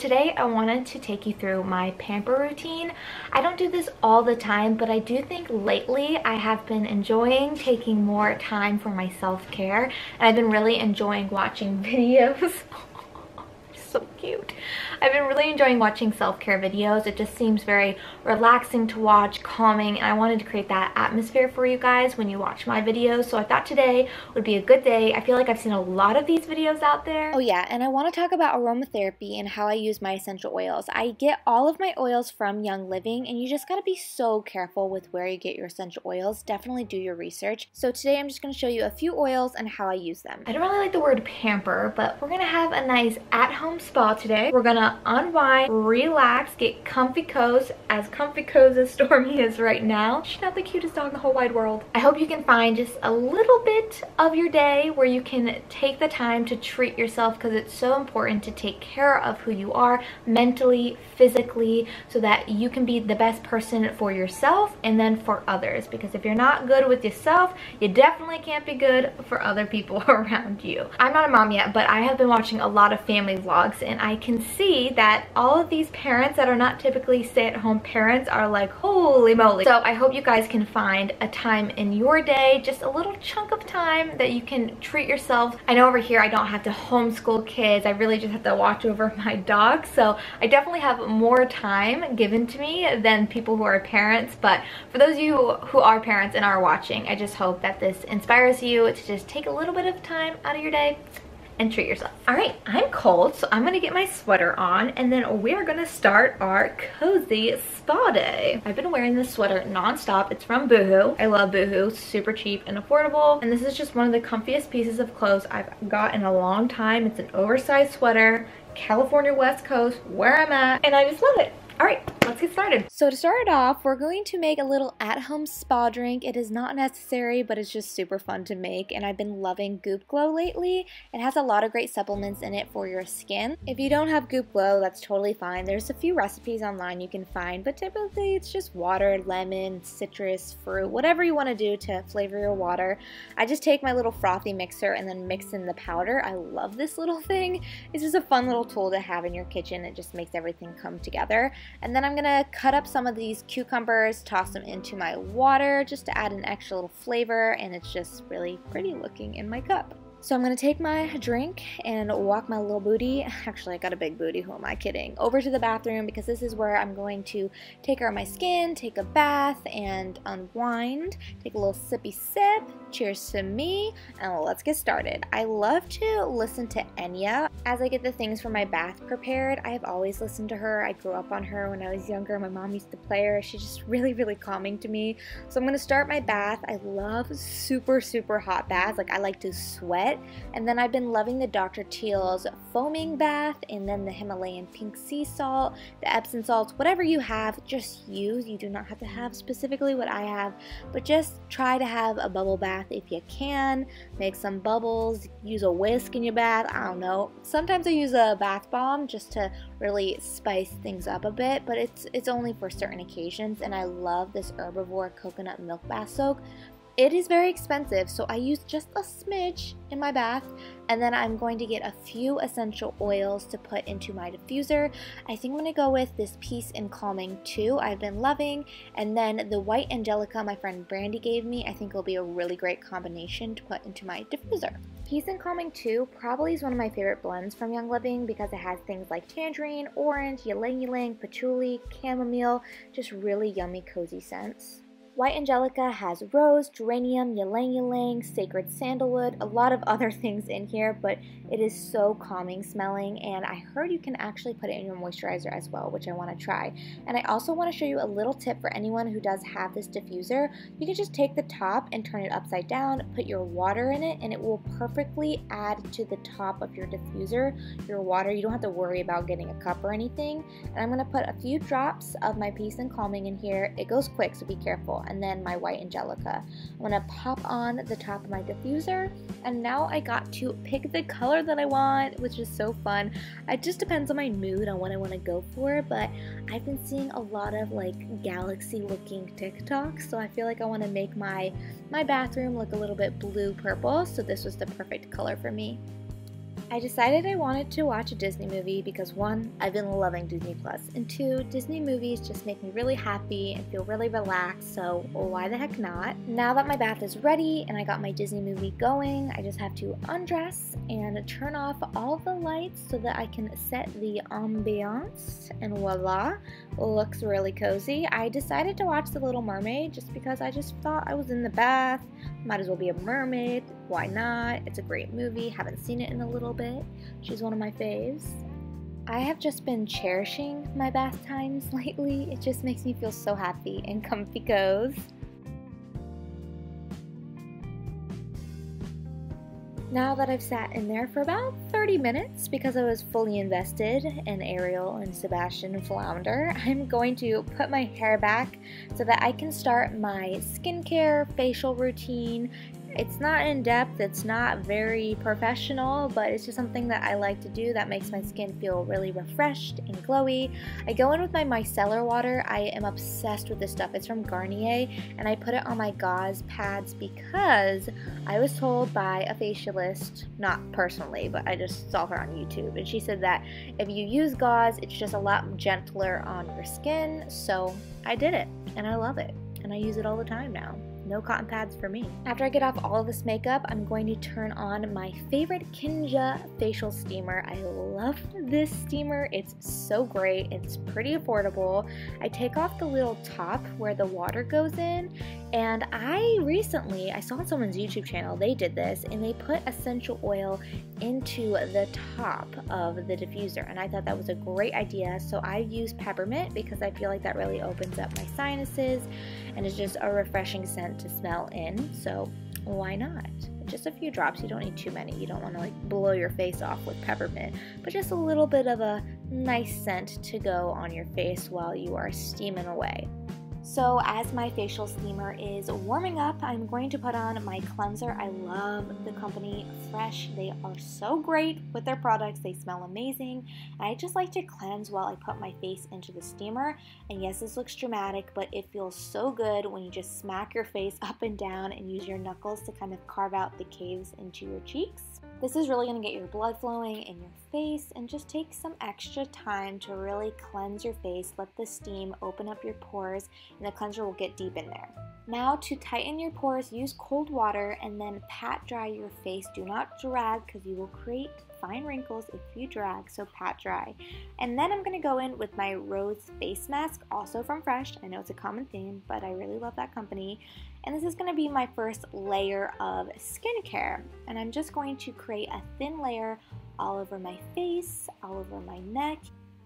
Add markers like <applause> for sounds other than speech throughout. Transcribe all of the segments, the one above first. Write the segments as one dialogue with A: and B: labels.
A: today I wanted to take you through my pamper routine. I don't do this all the time, but I do think lately I have been enjoying taking more time for my self-care and I've been really enjoying watching <laughs> videos <laughs> so cute. I've been really enjoying watching self-care videos. It just seems very relaxing to watch, calming, and I wanted to create that atmosphere for you guys when you watch my videos. So I thought today would be a good day. I feel like I've seen a lot of these videos out there.
B: Oh yeah, and I want to talk about aromatherapy and how I use my essential oils. I get all of my oils from Young Living, and you just gotta be so careful with where you get your essential oils. Definitely do your research. So today I'm just gonna show you a few oils and how I use them.
A: I don't really like the word pamper, but we're gonna have a nice at-home spa today. We're gonna unwind, relax, get comfy cozy, as comfy cozy as Stormy is right now. She's not the cutest dog in the whole wide world. I hope you can find just a little bit of your day where you can take the time to treat yourself because it's so important to take care of who you are mentally, physically, so that you can be the best person for yourself and then for others. Because if you're not good with yourself, you definitely can't be good for other people <laughs> around you. I'm not a mom yet, but I have been watching a lot of family vlogs and I can see that all of these parents that are not typically stay-at-home parents are like, holy moly. So I hope you guys can find a time in your day, just a little chunk of time that you can treat yourself. I know over here I don't have to homeschool kids. I really just have to watch over <laughs> my dog. So I definitely have more time given to me than people who are parents. But for those of you who are parents and are watching, I just hope that this inspires you to just take a little bit of time out of your day and treat yourself. All right, I'm cold, so I'm gonna get my sweater on and then we're gonna start our cozy spa day. I've been wearing this sweater nonstop. It's from Boohoo. I love Boohoo, super cheap and affordable. And this is just one of the comfiest pieces of clothes I've got in a long time. It's an oversized sweater, California West Coast, where I'm at, and I just love it. All right, let's get started.
B: So to start off, we're going to make a little at-home spa drink. It is not necessary, but it's just super fun to make, and I've been loving Goop Glow lately. It has a lot of great supplements in it for your skin. If you don't have Goop Glow, that's totally fine. There's a few recipes online you can find, but typically it's just water, lemon, citrus, fruit, whatever you want to do to flavor your water. I just take my little frothy mixer and then mix in the powder. I love this little thing. It's just a fun little tool to have in your kitchen. It just makes everything come together. And then I'm going to cut up some of these cucumbers, toss them into my water just to add an extra little flavor and it's just really pretty looking in my cup. So I'm to take my drink and walk my little booty, actually I got a big booty, who am I kidding, over to the bathroom because this is where I'm going to take care of my skin, take a bath, and unwind, take a little sippy sip, cheers to me, and let's get started. I love to listen to Enya as I get the things for my bath prepared. I have always listened to her. I grew up on her when I was younger. My mom used to play her. She's just really, really calming to me. So I'm going to start my bath. I love super, super hot baths. Like I like to sweat and then I've been loving the Dr. Teal's foaming bath and then the Himalayan pink sea salt, the Epsom salts, whatever you have, just use. You do not have to have specifically what I have, but just try to have a bubble bath if you can. Make some bubbles, use a whisk in your bath, I don't know. Sometimes I use a bath bomb just to really spice things up a bit, but it's it's only for certain occasions and I love this herbivore coconut milk bath soak it is very expensive, so I use just a smidge in my bath, and then I'm going to get a few essential oils to put into my diffuser. I think I'm going to go with this Peace and Calming 2 I've been loving, and then the White Angelica my friend Brandy gave me I think will be a really great combination to put into my diffuser. Peace and Calming 2 probably is one of my favorite blends from Young Living because it has things like tangerine, orange, ylang ylang, patchouli, chamomile, just really yummy cozy scents. White Angelica has rose, geranium, ylang ylang, sacred sandalwood, a lot of other <laughs> things in here, but it is so calming smelling, and I heard you can actually put it in your moisturizer as well, which I want to try. And I also want to show you a little tip for anyone who does have this diffuser. You can just take the top and turn it upside down, put your water in it, and it will perfectly add to the top of your diffuser, your water. You don't have to worry about getting a cup or anything. And I'm going to put a few drops of my Peace and Calming in here. It goes quick, so be careful and then my white Angelica. I'm to pop on the top of my diffuser and now I got to pick the color that I want which is so fun. It just depends on my mood on what I want to go for but I've been seeing a lot of like galaxy looking TikToks so I feel like I want to make my, my bathroom look a little bit blue purple so this was the perfect color for me. I decided I wanted to watch a Disney movie because one, I've been loving Disney Plus, and two, Disney movies just make me really happy and feel really relaxed, so why the heck not? Now that my bath is ready and I got my Disney movie going, I just have to undress and turn off all the lights so that I can set the ambiance, and voila, looks really cozy. I decided to watch The Little Mermaid just because I just thought I was in the bath, might as well be a mermaid, why not? It's a great movie, haven't seen it in a little bit. She's one of my faves. I have just been cherishing my bath times <laughs> lately. It just makes me feel so happy and comfy cozy. Now that I've sat in there for about 30 minutes because I was fully invested in Ariel and Sebastian Flounder, <laughs> I'm going to put my hair back so that I can start my skincare, facial routine, it's not in depth, it's not very professional, but it's just something that I like to do that makes my skin feel really refreshed and glowy. I go in with my micellar water. I am obsessed with this stuff. It's from Garnier, and I put it on my gauze pads because I was told by a facialist, not personally, but I just saw her on YouTube, and she said that if you use gauze, it's just a lot gentler on your skin. So I did it, and I love it, and I use it all the time now no cotton pads for me. After I get off all of this makeup, I'm going to turn on my favorite Kinga facial steamer. I love this steamer. It's so great. It's pretty affordable. I take off the little top where the water goes in and I recently, I saw on someone's YouTube channel, they did this and they put essential oil into the top of the diffuser. And I thought that was a great idea. So I use peppermint because I feel like that really opens up my sinuses and is just a refreshing scent to smell in. So why not? Just a few drops, you don't need too many. You don't want to like blow your face off with peppermint, but just a little bit of a nice scent to go on your face while you are steaming away. So as my facial steamer is warming up, I'm going to put on my cleanser. I love the company Fresh. They are so great with their products. They smell amazing. And I just like to cleanse while I put my face into the steamer. And yes, this looks dramatic, but it feels so good when you just smack your face <laughs> up and down and use your knuckles to kind of carve out the caves into your cheeks. This is really going to get your blood flowing in your face and just take some extra time to really cleanse your face. Let the steam open up your pores and the cleanser will get deep in there. Now to tighten your pores, use cold water and then pat dry your face. Do not drag because you will create fine wrinkles if you drag, so pat dry. And then I'm going to go in with my Rose face mask, also from Fresh. I know it's a common theme, but I really love that company. And this is going to be my first layer of skincare. And I'm just going to create a thin layer all over my face, all over my neck,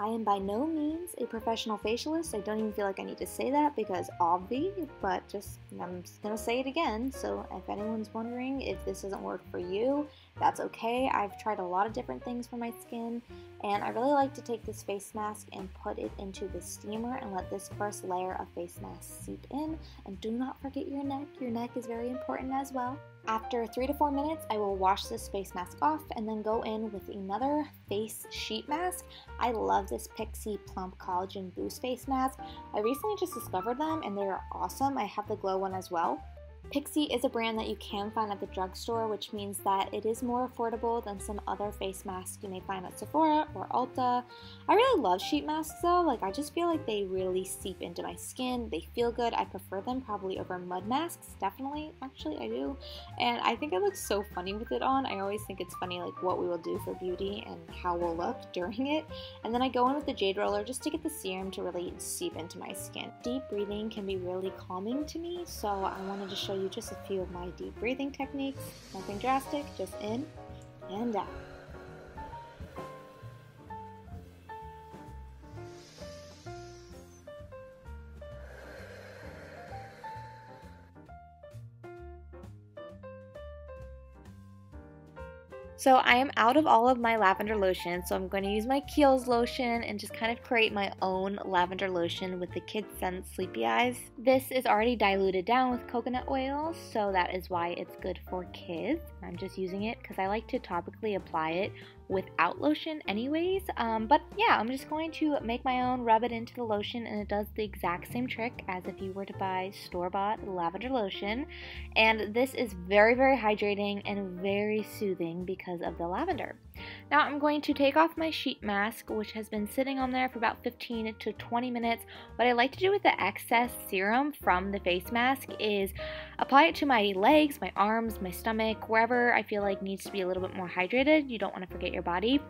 B: I am by no means a professional facialist. I don't even feel like I need to say that because obvi, but just I'm just gonna say it again. So if anyone's wondering if this doesn't work for you, that's okay. I've tried a lot of different things for my skin, and I really like to take this face mask and put it into the steamer and let this first layer of face mask seep in. And do not forget your neck. Your neck is very important as well. After three to four minutes, I will wash this face mask off and then go in with another face sheet mask. I love this Pixi Plump Collagen Boost face mask. I recently just discovered them and they're awesome. I have the glow one as well. Pixi is a brand that you can find at the drugstore, which means that it is more affordable than some other face masks you may find at Sephora or Ulta. I really love sheet masks though, like I just feel like they really seep into my skin. They feel good. I prefer them probably over mud masks, definitely. Actually, I do. And I think it looks so funny with it on. I always think it's funny like what we will do for beauty and how we'll look during it. And then I go in with the jade roller just to get the serum to really seep into my skin. Deep breathing can be really calming to me, so I wanted to show you just a few of my deep breathing techniques. Nothing drastic, just in and out. So I am out of all of my lavender lotion, so I'm going to use my Kiehl's lotion and just kind of create my own lavender lotion with the Kids Scent Sleepy Eyes. This is already diluted down with coconut oil, so that is why it's good for kids. I'm just using it because I like to topically apply it without lotion anyways. Um, but yeah, I'm just going to make my own, rub it into the lotion, and it does the exact same trick as if you were to buy store-bought lavender lotion. And this is very, very hydrating and very soothing because because of the lavender. Now I'm going to take off my sheet mask, which has been sitting on there for about 15 to 20 minutes. What I like to do with the excess serum from the face mask is apply it to my legs, my arms, my stomach, wherever I feel like needs to be a little bit more hydrated. You don't want to forget your body.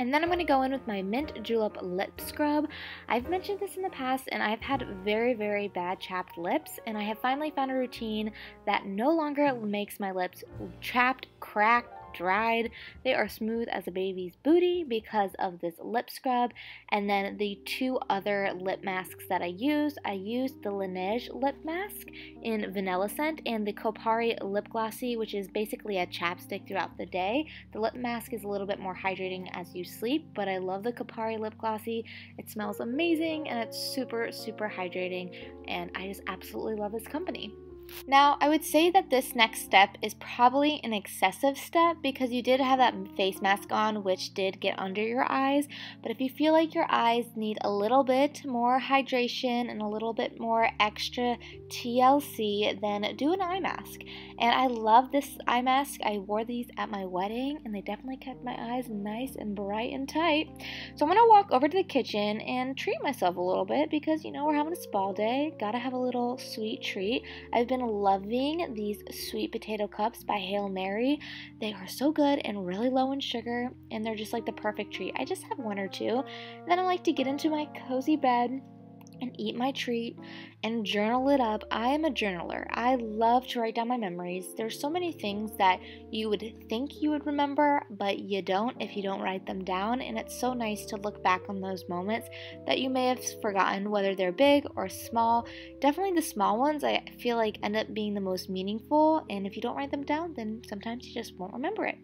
B: And then I'm going to go in with my Mint Julips Lip Scrub. I've mentioned this in the past and I've had very, very bad chapped lips and I have finally found a routine that no longer makes my lips chapped, cracked, dried. They are smooth as a baby's booty because of this lip scrub. And then the two other lip masks that I use, I used the Laneige lip mask in vanilla scent and the Kopari lip glossy, which is basically a chapstick throughout the day. The lip mask is a little bit more hydrating as you sleep, but I love the Kopari lip glossy. It smells amazing and it's super, super hydrating, and I just absolutely love this company. Now, I would say that this next step is probably an excessive step because you did have that face mask on, which did get under your eyes. But if you feel like your eyes need a little bit more hydration and a little bit more extra TLC, then do an eye mask. And I love this eye mask. I wore these at my wedding and they definitely kept my eyes nice and bright and tight. So I'm to walk over to the kitchen and treat myself a little bit because, you know, we're having a spa day. Gotta have a little sweet treat. I've been been loving these sweet potato cups by Hail Merry. They are so good and really low in sugar, and they're just like the perfect treat. I just have one or two. Then I like to get into my cozy bed and eat my treat and journal it up. I am a journaler. I love to write down my memories. There's so many things that you would think you would remember, but you don't if you don't write them down. And it's so nice to look back on those moments that you may have forgotten, whether they're big or small. Definitely the small ones, I feel like, end up being the most meaningful. And if you don't write them down, then sometimes you just won't remember it.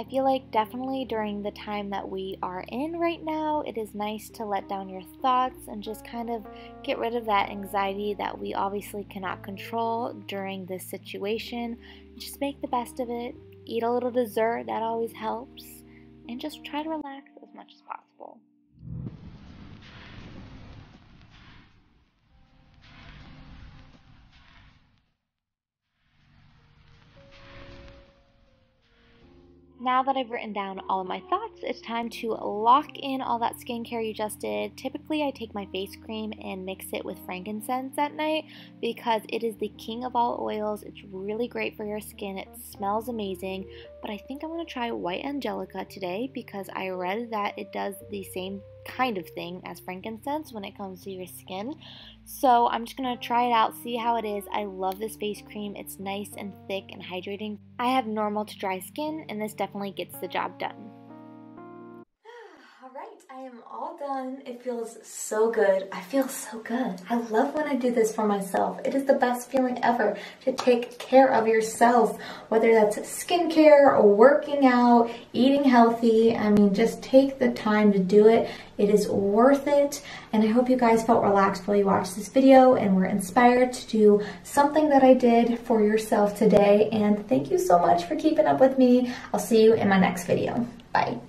B: I feel like definitely during the time that we are in right now, it is nice to let down your thoughts and just kind of get rid of that anxiety that we obviously cannot control during this situation. Just make the best of it, eat a little dessert, that always helps, and just try to relax as much as possible. Now that I've written down all of my thoughts, it's time to lock in all that skincare you just did. Typically, I take my face cream and mix it with frankincense at night because it is the king of all oils. It's really great for your skin. It smells amazing. But I think I'm going to try White Angelica today because I read that it does the same kind of thing as frankincense when it comes to your skin. So I'm just going to try it out, see how it is. I love this face cream. It's nice and thick and hydrating. I have normal to dry skin and this definitely gets the job done. I am all done. It feels so good. I feel so good. I love when I do this for myself. It is the best feeling ever to take care of yourself, whether that's skincare or working out, eating healthy. I mean, just take the time to do it. It is worth it. And I hope you guys felt relaxed while you watched this video and were inspired to do something that I did for yourself today. And thank you so much for keeping up with me. I'll see you in my next video. Bye.